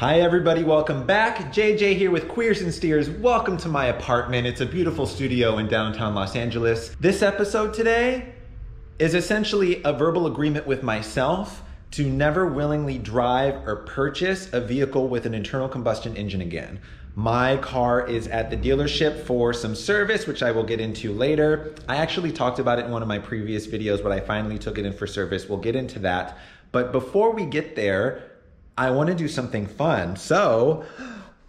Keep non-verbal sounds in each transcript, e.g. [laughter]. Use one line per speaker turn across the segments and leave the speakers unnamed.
Hi, everybody, welcome back. JJ here with Queers and Steers. Welcome to my apartment. It's a beautiful studio in downtown Los Angeles. This episode today is essentially a verbal agreement with myself to never willingly drive or purchase a vehicle with an internal combustion engine again. My car is at the dealership for some service, which I will get into later. I actually talked about it in one of my previous videos, but I finally took it in for service. We'll get into that. But before we get there, I want to do something fun. So,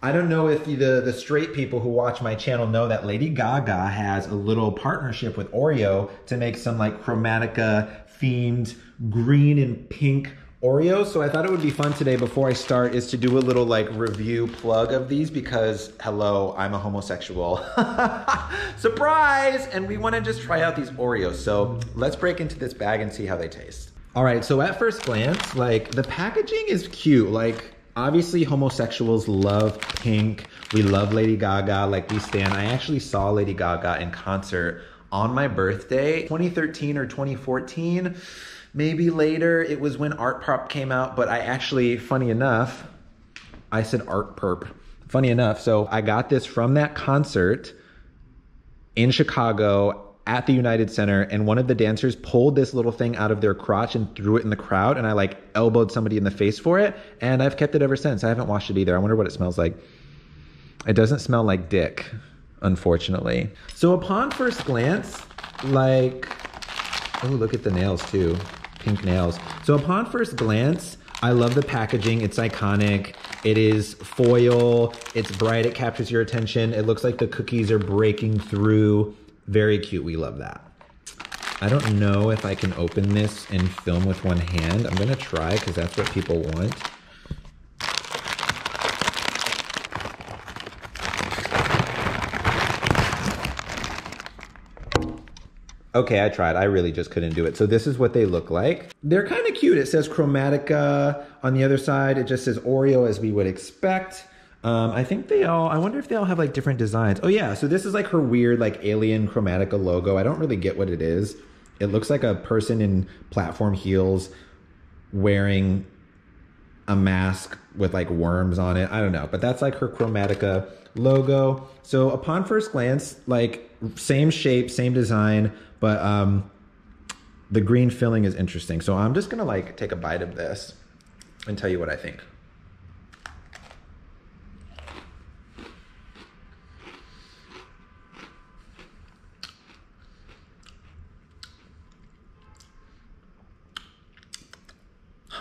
I don't know if the the straight people who watch my channel know that Lady Gaga has a little partnership with Oreo to make some like Chromatica themed green and pink Oreos. So I thought it would be fun today before I start is to do a little like review plug of these because hello, I'm a homosexual. [laughs] Surprise! And we want to just try out these Oreos. So let's break into this bag and see how they taste. All right, so at first glance, like the packaging is cute. Like obviously homosexuals love pink. We love Lady Gaga, like we stand. I actually saw Lady Gaga in concert on my birthday, 2013 or 2014. Maybe later, it was when Art Pop came out, but I actually, funny enough, I said Art Perp. Funny enough, so I got this from that concert in Chicago at the United Center and one of the dancers pulled this little thing out of their crotch and threw it in the crowd and I like elbowed somebody in the face for it and I've kept it ever since. I haven't washed it either. I wonder what it smells like. It doesn't smell like dick, unfortunately. So upon first glance, like oh, look at the nails too. Pink nails. So upon first glance, I love the packaging. It's iconic. It is foil. It's bright. It captures your attention. It looks like the cookies are breaking through very cute. We love that. I don't know if I can open this and film with one hand. I'm gonna try because that's what people want. Okay, I tried. I really just couldn't do it. So this is what they look like. They're kind of cute. It says Chromatica on the other side. It just says Oreo as we would expect. Um, I think they all, I wonder if they all have like different designs. Oh yeah, so this is like her weird like alien Chromatica logo. I don't really get what it is. It looks like a person in platform heels wearing a mask with like worms on it. I don't know, but that's like her Chromatica logo. So upon first glance, like same shape, same design, but um, the green filling is interesting. So I'm just gonna like take a bite of this and tell you what I think.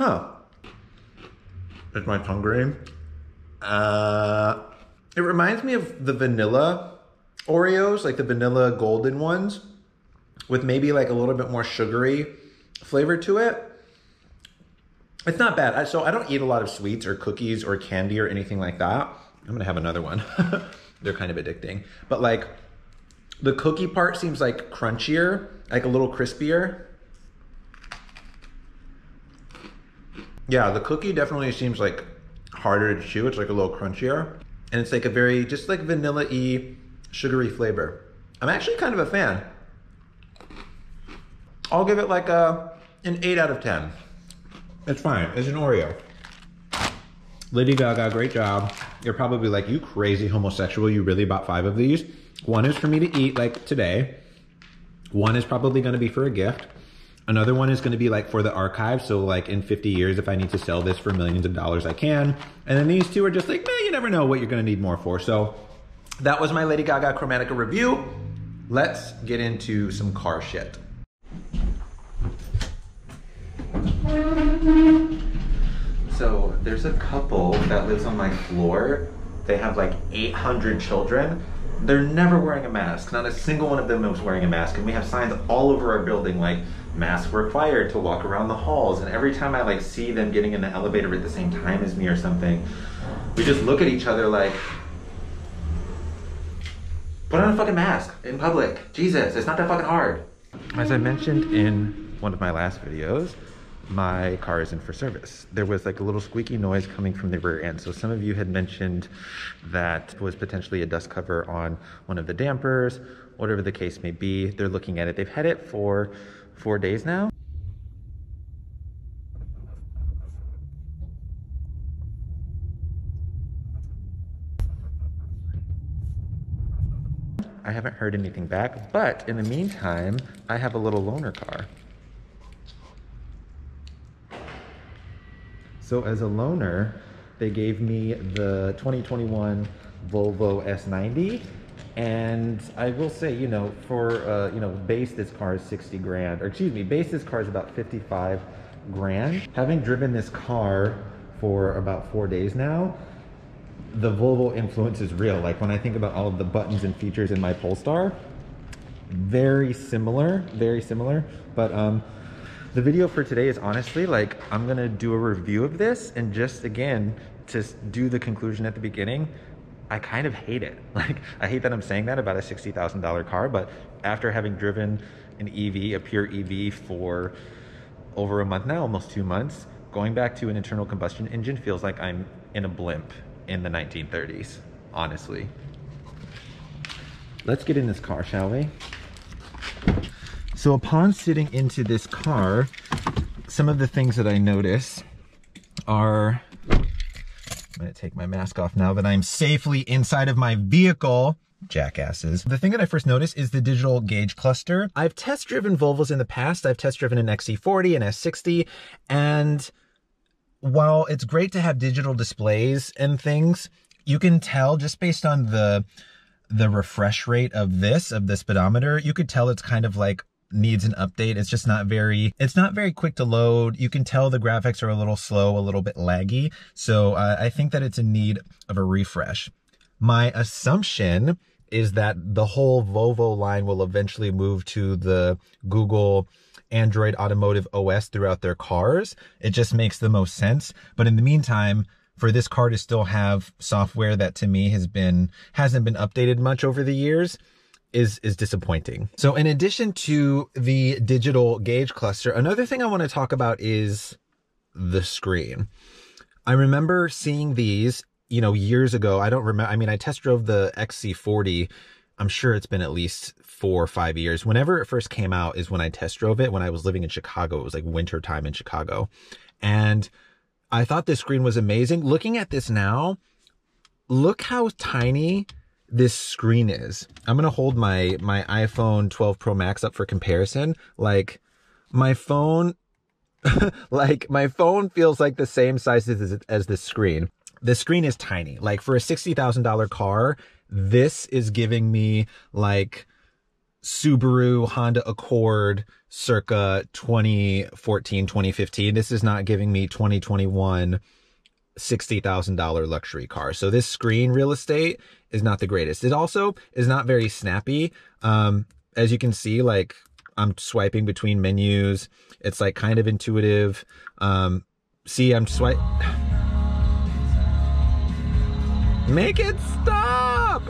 Huh. Is my tongue green? Uh, it reminds me of the vanilla Oreos, like the vanilla golden ones, with maybe like a little bit more sugary flavor to it. It's not bad. So I don't eat a lot of sweets or cookies or candy or anything like that. I'm gonna have another one. [laughs] They're kind of addicting. But like the cookie part seems like crunchier, like a little crispier. Yeah, the cookie definitely seems like harder to chew. It's like a little crunchier. And it's like a very, just like vanilla-y, sugary flavor. I'm actually kind of a fan. I'll give it like a, an 8 out of 10. It's fine. It's an Oreo. Lady Gaga, great job. You're probably like, you crazy homosexual. You really bought five of these. One is for me to eat like today. One is probably going to be for a gift. Another one is going to be like for the archive. So like in 50 years, if I need to sell this for millions of dollars, I can. And then these two are just like, man, you never know what you're going to need more for. So that was my Lady Gaga Chromatica review. Let's get into some car shit. So there's a couple that lives on my floor. They have like 800 children. They're never wearing a mask. Not a single one of them is wearing a mask. And we have signs all over our building like masks required to walk around the halls. And every time I like see them getting in the elevator at the same time as me or something, we just look at each other like, put on a fucking mask in public. Jesus, it's not that fucking hard. As I mentioned in one of my last videos, my car is in for service. There was like a little squeaky noise coming from the rear end. So some of you had mentioned that was potentially a dust cover on one of the dampers, whatever the case may be. They're looking at it. They've had it for four days now. I haven't heard anything back, but in the meantime, I have a little loaner car. So as a loaner, they gave me the 2021 Volvo S90 and I will say, you know, for, uh, you know, base this car is 60 grand, or excuse me, base this car is about 55 grand. Having driven this car for about four days now, the Volvo influence is real. Like when I think about all of the buttons and features in my Polestar, very similar, very similar. But um, the video for today is honestly like, I'm gonna do a review of this and just again, to do the conclusion at the beginning, I kind of hate it. [laughs] Like, I hate that I'm saying that about a $60,000 car, but after having driven an EV, a pure EV for over a month now, almost two months, going back to an internal combustion engine feels like I'm in a blimp in the 1930s, honestly. Let's get in this car, shall we? So upon sitting into this car, some of the things that I notice are I'm gonna take my mask off now that I'm safely inside of my vehicle jackasses. The thing that I first noticed is the digital gauge cluster. I've test driven Volvos in the past. I've test driven an XC40 and S60 and while it's great to have digital displays and things, you can tell just based on the the refresh rate of this, of the speedometer, you could tell it's kind of like needs an update. It's just not very, it's not very quick to load. You can tell the graphics are a little slow, a little bit laggy. So uh, I think that it's in need of a refresh. My assumption is that the whole Volvo line will eventually move to the Google Android Automotive OS throughout their cars. It just makes the most sense. But in the meantime, for this car to still have software that to me has been hasn't been updated much over the years is is disappointing. So in addition to the digital gauge cluster, another thing I want to talk about is the screen. I remember seeing these, you know, years ago. I don't remember. I mean, I test drove the XC40. I'm sure it's been at least four or five years. Whenever it first came out is when I test drove it when I was living in Chicago. It was like winter time in Chicago. And I thought this screen was amazing. Looking at this now, look how tiny this screen is. I'm to hold my, my iPhone 12 Pro Max up for comparison. Like my phone, [laughs] like my phone feels like the same size as, as the screen. The screen is tiny. Like for a $60,000 car, this is giving me like Subaru Honda Accord circa 2014, 2015. This is not giving me 2021 $60,000 luxury car. So this screen real estate is not the greatest. It also is not very snappy. Um, as you can see, like I'm swiping between menus. It's like kind of intuitive. Um, see, I'm swipe. [sighs] Make it stop!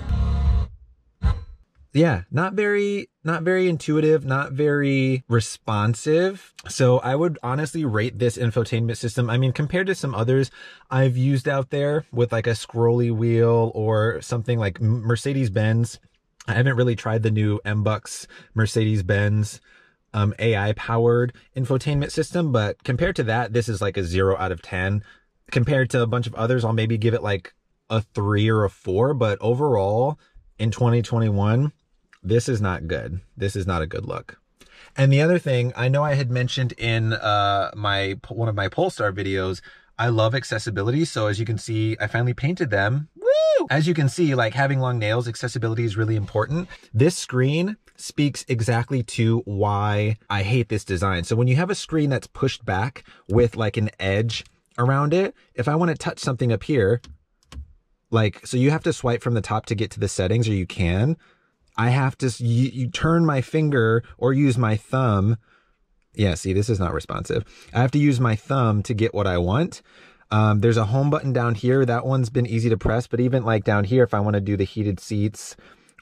Yeah, not very, not very intuitive, not very responsive. So I would honestly rate this infotainment system. I mean, compared to some others I've used out there with like a scrolly wheel or something like Mercedes Benz. I haven't really tried the new MBUX Mercedes Benz um, AI powered infotainment system, but compared to that, this is like a zero out of 10. Compared to a bunch of others, I'll maybe give it like a three or a four, but overall in 2021, this is not good. This is not a good look. And the other thing, I know I had mentioned in uh, my one of my Polestar videos, I love accessibility. So as you can see, I finally painted them. Woo! As you can see, like having long nails, accessibility is really important. This screen speaks exactly to why I hate this design. So when you have a screen that's pushed back with like an edge around it, if I want to touch something up here, like, so you have to swipe from the top to get to the settings or you can. I have to you, you turn my finger or use my thumb. Yeah, see, this is not responsive. I have to use my thumb to get what I want. Um, there's a home button down here. That one's been easy to press, but even like down here, if I want to do the heated seats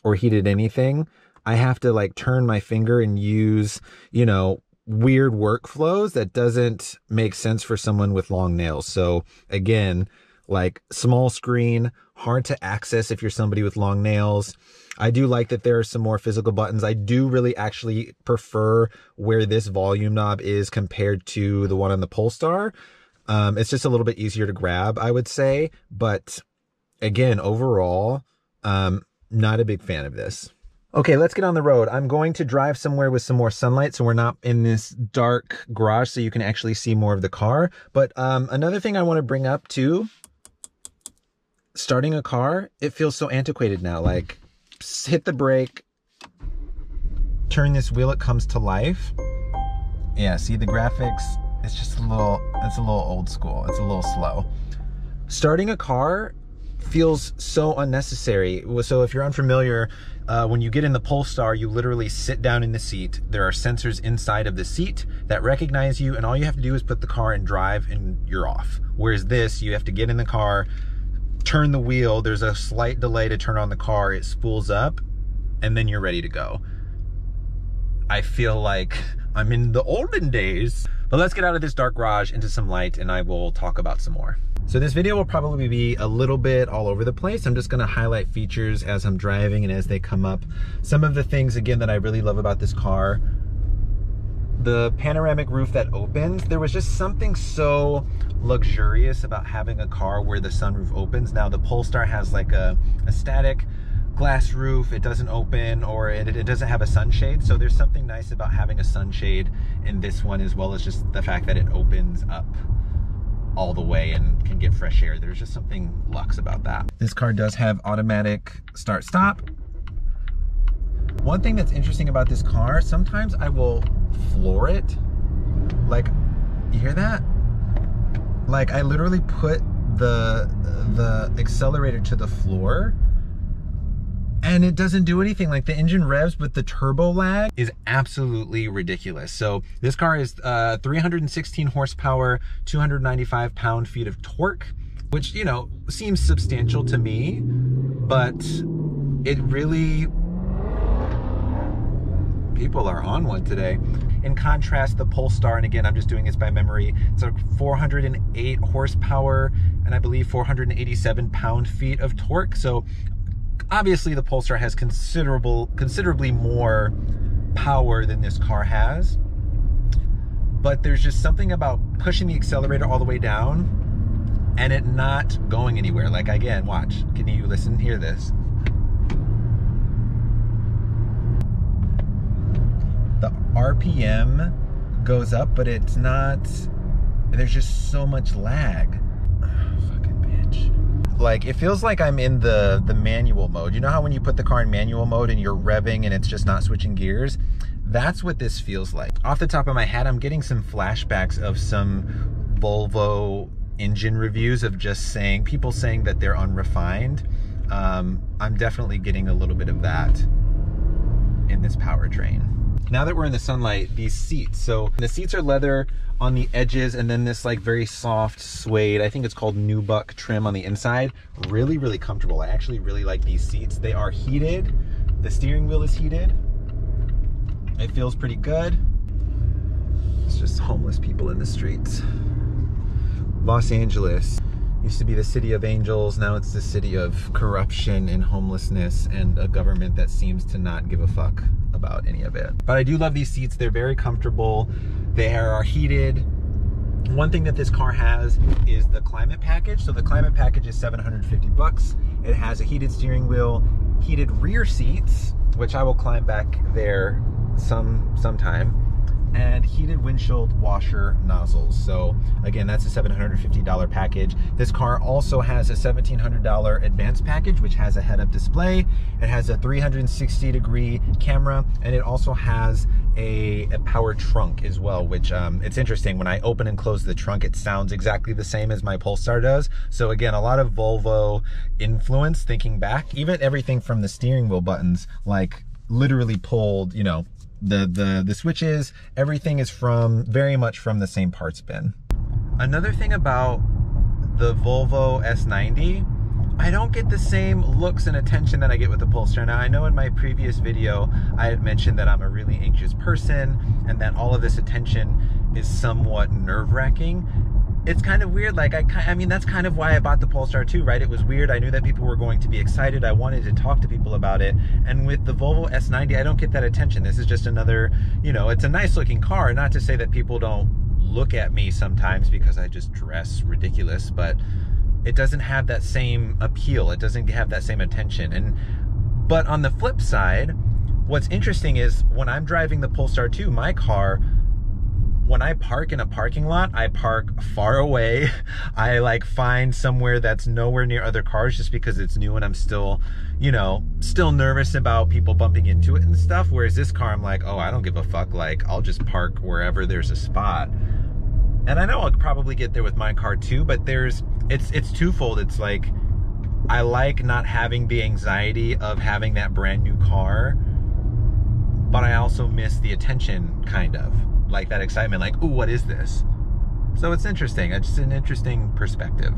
or heated anything, I have to like turn my finger and use, you know, weird workflows that doesn't make sense for someone with long nails. So again, like small screen, hard to access if you're somebody with long nails. I do like that there are some more physical buttons. I do really actually prefer where this volume knob is compared to the one on the Polestar. Um, it's just a little bit easier to grab, I would say. But again, overall, um, not a big fan of this. Okay, let's get on the road. I'm going to drive somewhere with some more sunlight so we're not in this dark garage so you can actually see more of the car. But um, another thing I want to bring up too, starting a car, it feels so antiquated now. Like, hit the brake, turn this wheel, it comes to life. Yeah, see the graphics? It's just a little, it's a little old school. It's a little slow. Starting a car feels so unnecessary. So if you're unfamiliar, uh, when you get in the Polestar, you literally sit down in the seat. There are sensors inside of the seat that recognize you, and all you have to do is put the car in drive and you're off. Whereas this, you have to get in the car, turn the wheel, there's a slight delay to turn on the car, it spools up, and then you're ready to go. I feel like I'm in the olden days. But let's get out of this dark garage into some light and I will talk about some more. So this video will probably be a little bit all over the place. I'm just gonna highlight features as I'm driving and as they come up. Some of the things, again, that I really love about this car, the panoramic roof that opens, there was just something so luxurious about having a car where the sunroof opens. Now the Polestar has like a, a static glass roof, it doesn't open, or it, it, doesn't have a sunshade. So there's something nice about having a sunshade in this one, as well as just the fact that it opens up all the way and can get fresh air. There's just something luxe about that. This car does have automatic start stop. One thing that's interesting about this car, sometimes I will floor it. Like, you hear that? Like I literally put the the accelerator to the floor and it doesn't do anything. Like the engine revs but the turbo lag is absolutely ridiculous. So this car is uh, 316 horsepower 295 pound feet of torque which you know seems substantial to me but it really people are on one today in contrast the polestar and again i'm just doing this by memory it's a 408 horsepower and i believe 487 pound feet of torque so obviously the Polestar has considerable, considerably more power than this car has. But there's just something about pushing the accelerator all the way down and it not going anywhere. Like again, watch. Can you listen? Hear this. The RPM goes up, but it's not, there's just so much lag [sighs] Fucking bitch. like it feels like I'm in the the manual mode. You know how when you put the car in manual mode and you're revving and it's just not switching gears? That's what this feels like. Off the top of my head, I'm getting some flashbacks of some Volvo engine reviews of just saying, people saying that they're unrefined. Um, I'm definitely getting a little bit of that in this powertrain. Now that we're in the sunlight, these seats. So the seats are leather on the edges and then this like very soft suede, I think it's called nubuck trim on the inside. Really, really comfortable. I actually really like these seats. They are heated. The steering wheel is heated. It feels pretty good. It's just homeless people in the streets. Los Angeles used to be the city of angels. Now it's the city of corruption and homelessness and a government that seems to not give a fuck about any of it. But I do love these seats. They're very comfortable. They are heated. One thing that this car has is the climate package. So the climate package is 750 bucks. It has a heated steering wheel, heated rear seats, which I will climb back there some sometime heated windshield washer nozzles. So again, that's a $750 package. This car also has a $1,700 advanced package, which has a head-up display. It has a 360 degree camera, and it also has a, a power trunk as well, which um, it's interesting. When I open and close the trunk, it sounds exactly the same as my Polestar does. So again, a lot of Volvo influence thinking back, even everything from the steering wheel buttons, like literally pulled, you know, the, the, the switches, everything is from very much from the same parts bin. Another thing about the Volvo S90, I don't get the same looks and attention that I get with the Polestar. Now, I know in my previous video, I had mentioned that I'm a really anxious person and that all of this attention is somewhat nerve wracking it's kind of weird. Like I, I mean, that's kind of why I bought the Polestar 2, right? It was weird. I knew that people were going to be excited. I wanted to talk to people about it. And with the Volvo S90, I don't get that attention. This is just another, you know, it's a nice looking car. Not to say that people don't look at me sometimes because I just dress ridiculous, but it doesn't have that same appeal. It doesn't have that same attention. And but on the flip side, what's interesting is when I'm driving the Polestar 2, my car, when I park in a parking lot, I park far away. [laughs] I like find somewhere that's nowhere near other cars just because it's new and I'm still, you know, still nervous about people bumping into it and stuff. Whereas this car, I'm like, oh, I don't give a fuck. Like, I'll just park wherever there's a spot. And I know I'll probably get there with my car too, but there's, it's, it's twofold. It's like, I like not having the anxiety of having that brand new car, but I also miss the attention kind of like that excitement, like, ooh, what is this? So it's interesting. It's an interesting perspective.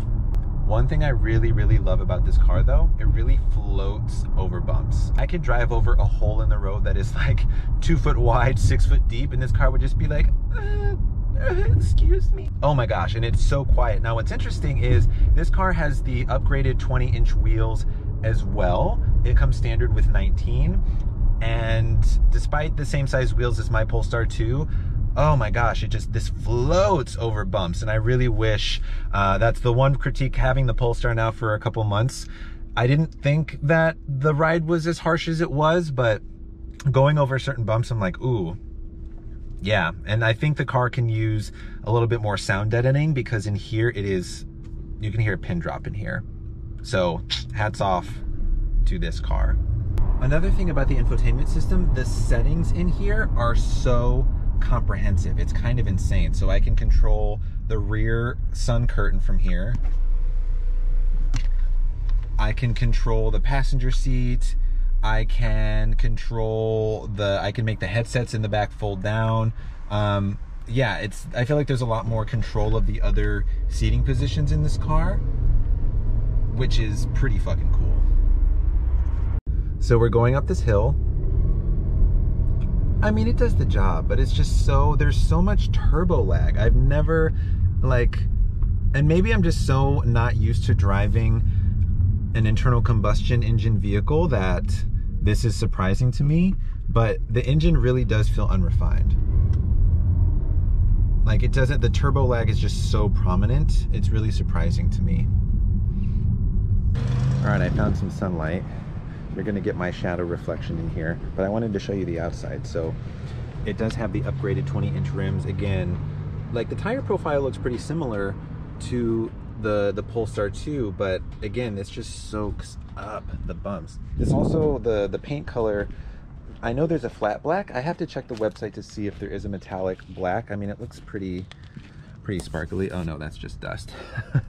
One thing I really, really love about this car though, it really floats over bumps. I could drive over a hole in the road that is [laughs] like two foot wide, six foot deep, and this car would just be like, uh, excuse me. Oh my gosh, and it's so quiet. Now what's interesting is this car has the upgraded 20 inch wheels as well. It comes standard with 19. And despite the same size wheels as my Polestar 2, oh my gosh, it just, this floats over bumps. And I really wish, uh, that's the one critique having the Polestar now for a couple months. I didn't think that the ride was as harsh as it was, but going over certain bumps, I'm like, ooh, yeah. And I think the car can use a little bit more sound deadening because in here it is, you can hear a pin drop in here. So hats off to this car. Another thing about the infotainment system, the settings in here are so comprehensive. It's kind of insane. So I can control the rear sun curtain from here. I can control the passenger seat. I can control the, I can make the headsets in the back fold down. Um, yeah, it's, I feel like there's a lot more control of the other seating positions in this car, which is pretty fucking cool. So we're going up this hill I mean, it does the job, but it's just so, there's so much turbo lag. I've never, like, and maybe I'm just so not used to driving an internal combustion engine vehicle that this is surprising to me, but the engine really does feel unrefined. Like it doesn't, the turbo lag is just so prominent. It's really surprising to me. All right, I found some sunlight you're going to get my shadow reflection in here but I wanted to show you the outside so it does have the upgraded 20 inch rims. Again like the tire profile looks pretty similar to the the Polestar 2 but again this just soaks up the bumps. It's also the the paint color I know there's a flat black. I have to check the website to see if there is a metallic black. I mean it looks pretty pretty sparkly. Oh no that's just dust. [laughs]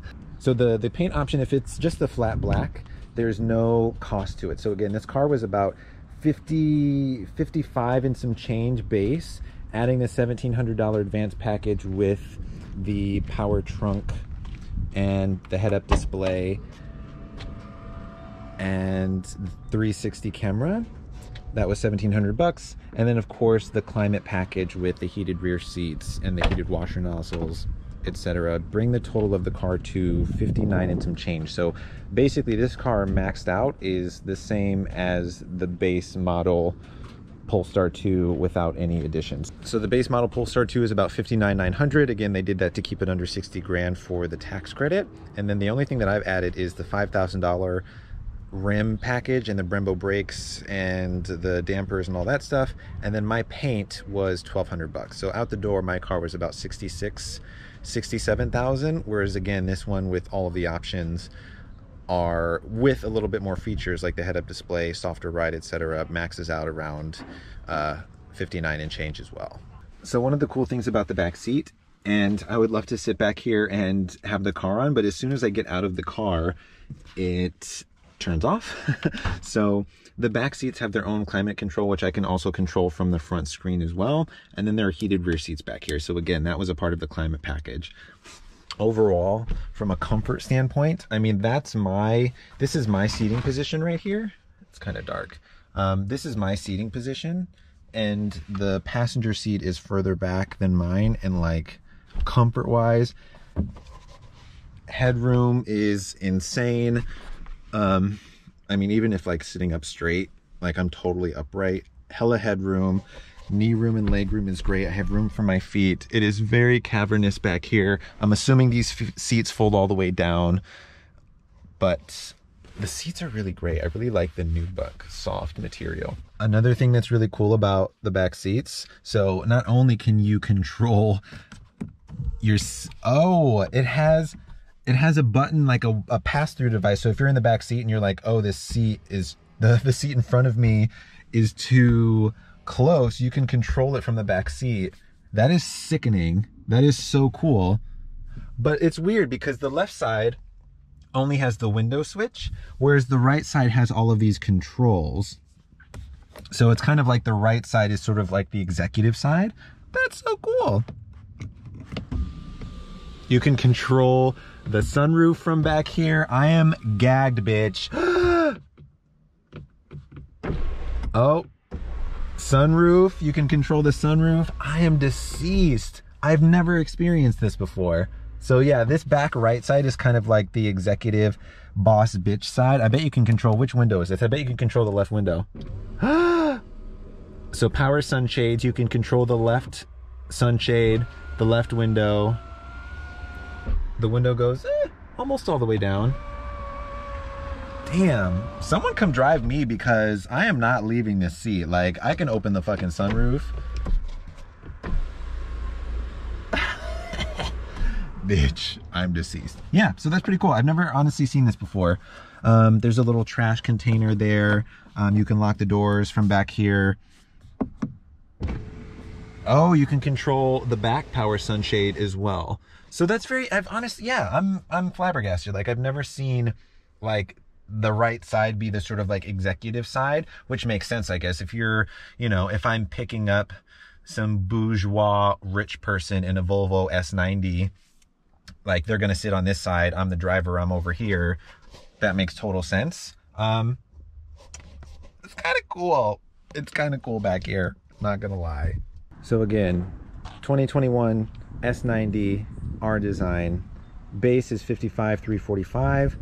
So the the paint option if it's just the flat black there's no cost to it. So again, this car was about 50, 55 and some change base, adding the $1,700 advance package with the power trunk and the head-up display and 360 camera. That was 1700 bucks. And then of course the climate package with the heated rear seats and the heated washer nozzles etc. Bring the total of the car to 59 and some change. So basically this car maxed out is the same as the base model Polestar 2 without any additions. So the base model Polestar 2 is about 59,900. Again, they did that to keep it under 60 grand for the tax credit. And then the only thing that I've added is the $5,000 rim package and the Brembo brakes and the dampers and all that stuff. And then my paint was 1200 bucks. So out the door, my car was about 66 67,000 whereas again this one with all of the options are with a little bit more features like the head-up display softer ride etc maxes out around uh, 59 and change as well. So one of the cool things about the back seat and I would love to sit back here and have the car on but as soon as I get out of the car it turns off. [laughs] So the back seats have their own climate control, which I can also control from the front screen as well. And then there are heated rear seats back here. So again, that was a part of the climate package. Overall, from a comfort standpoint, I mean, that's my, this is my seating position right here. It's kind of dark. Um, this is my seating position and the passenger seat is further back than mine and like comfort wise headroom is insane um I mean, even if like sitting up straight, like I'm totally upright, hella headroom, knee room and leg room is great. I have room for my feet. It is very cavernous back here. I'm assuming these seats fold all the way down, but the seats are really great. I really like the new Nubuck soft material. Another thing that's really cool about the back seats, so not only can you control your, oh, it has, it has a button like a, a pass-through device. So if you're in the back seat and you're like, oh, this seat is, the, [laughs] the seat in front of me is too close, you can control it from the back seat. That is sickening. That is so cool. But it's weird because the left side only has the window switch, whereas the right side has all of these controls. So it's kind of like the right side is sort of like the executive side. That's so cool. You can control the sunroof from back here. I am gagged, bitch. [gasps] oh, sunroof. You can control the sunroof. I am deceased. I've never experienced this before. So yeah, this back right side is kind of like the executive boss bitch side. I bet you can control, which window is this? I bet you can control the left window. [gasps] so power sunshades, you can control the left sunshade, the left window. The window goes eh, almost all the way down. Damn, someone come drive me because I am not leaving this seat. Like, I can open the fucking sunroof. [laughs] bitch, I'm deceased. Yeah, so that's pretty cool. I've never honestly seen this before. Um, there's a little trash container there. Um, you can lock the doors from back here. Oh, you can control the back power sunshade as well. So that's very, I've honestly, yeah, I'm, I'm flabbergasted. Like I've never seen like the right side be the sort of like executive side, which makes sense, I guess. If you're, you know, if I'm picking up some bourgeois rich person in a Volvo S90 like they're gonna sit on this side i'm the driver i'm over here that makes total sense um it's kind of cool it's kind of cool back here not gonna lie so again 2021 s90 r design base is 55 345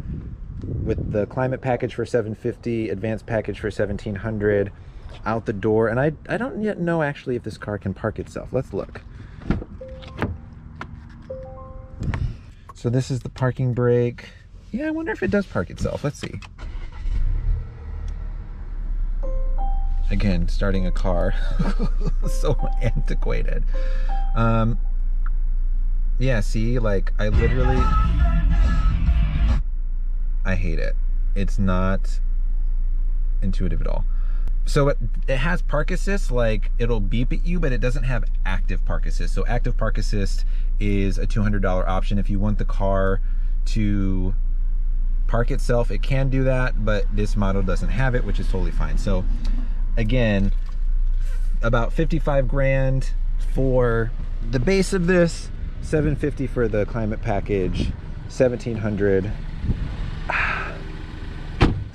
with the climate package for 750 advanced package for 1700 out the door and i i don't yet know actually if this car can park itself let's look So this is the parking brake. Yeah, I wonder if it does park itself. Let's see. Again, starting a car. [laughs] so antiquated. Um, yeah, see, like, I literally... I hate it. It's not intuitive at all. So it, it has park assist like it'll beep at you but it doesn't have active park assist so active park assist is a $200 option. If you want the car to park itself it can do that but this model doesn't have it which is totally fine. So again about 55 grand for the base of this 750 for the climate package 1700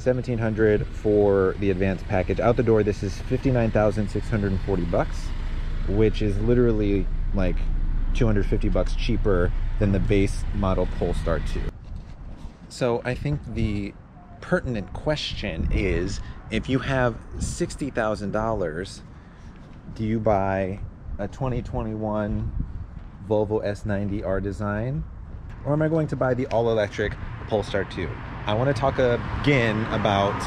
1700 [sighs] for the advanced package. Out the door, this is 59,640 bucks, which is literally like 250 bucks cheaper than the base model Polestar 2. So I think the pertinent question is if you have $60,000, do you buy a 2021 Volvo S90R design? Or am I going to buy the all electric Polestar 2? I want to talk again about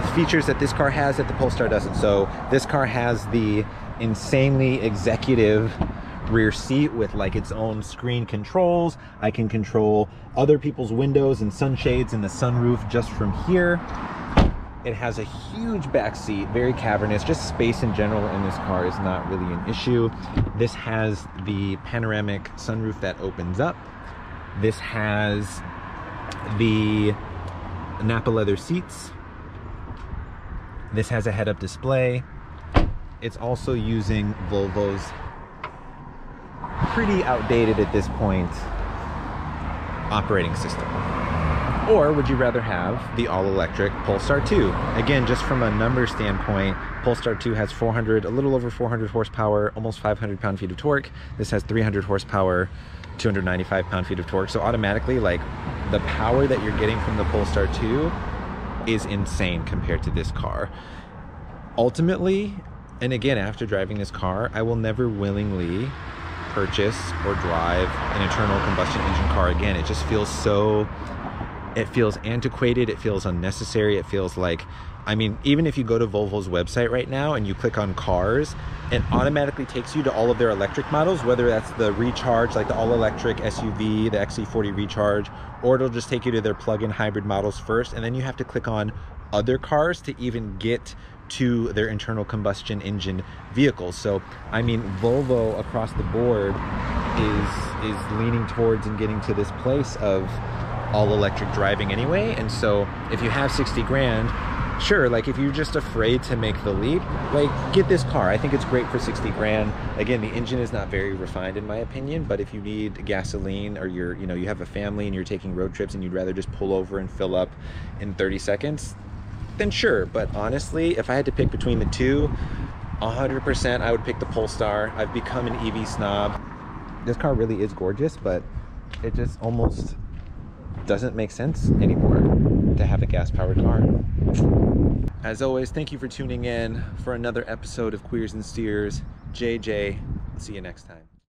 the features that this car has that the Polestar doesn't. So this car has the insanely executive rear seat with like its own screen controls. I can control other people's windows and sunshades and the sunroof just from here. It has a huge back seat, very cavernous. Just space in general in this car is not really an issue. This has the panoramic sunroof that opens up. This has the Nappa leather seats. This has a head-up display. It's also using Volvo's pretty outdated at this point operating system. Or would you rather have the all-electric Polestar 2? Again, just from a number standpoint, Polestar 2 has 400, a little over 400 horsepower, almost 500 pound-feet of torque. This has 300 horsepower, 295 pound-feet of torque. So automatically, like, the power that you're getting from the Polestar 2 is insane compared to this car. Ultimately, and again, after driving this car, I will never willingly purchase or drive an internal combustion engine car again. It just feels so it feels antiquated, it feels unnecessary, it feels like I mean, even if you go to Volvo's website right now and you click on cars, it automatically takes you to all of their electric models, whether that's the recharge, like the all electric SUV, the XC40 recharge, or it'll just take you to their plug in hybrid models first. And then you have to click on other cars to even get to their internal combustion engine vehicles. So, I mean, Volvo across the board is is leaning towards and getting to this place of all electric driving anyway. And so, if you have 60 grand, sure, like if you're just afraid to make the leap, like get this car. I think it's great for 60 grand. Again, the engine is not very refined in my opinion, but if you need gasoline or you're, you know, you have a family and you're taking road trips and you'd rather just pull over and fill up in 30 seconds, then sure. But honestly, if I had to pick between the two, 100% I would pick the Polestar. I've become an EV snob. This car really is gorgeous, but it just almost doesn't make sense anymore to have a gas powered car. As always, thank you for tuning in for another episode of Queers and Steers. JJ, see you next time.